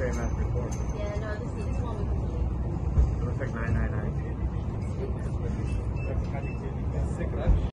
same as before. Yeah, no, this, this one we can do. It looks like 999.